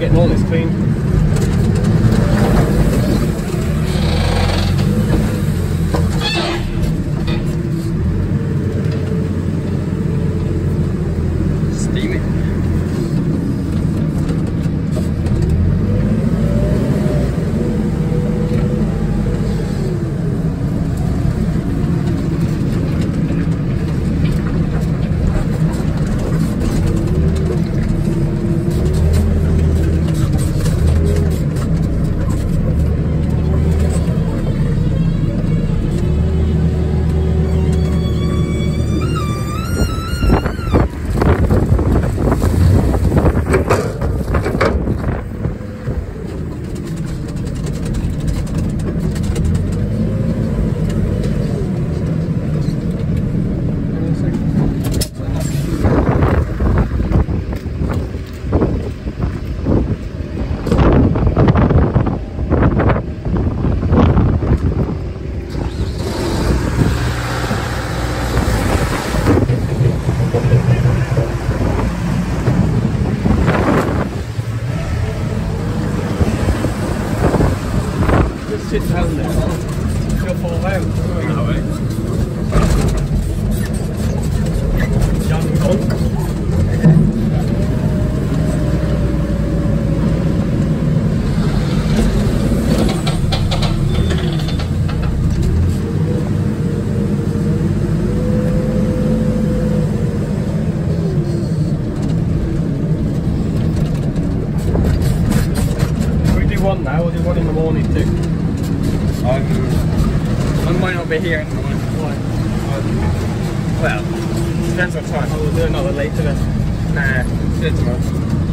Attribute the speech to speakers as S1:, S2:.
S1: getting all this clean. Sit down there. You'll fall out.
S2: Here in the morning.
S1: Why?
S2: Well, depends on time.
S1: Oh, we'll do another later then.
S2: Nah, do it tomorrow.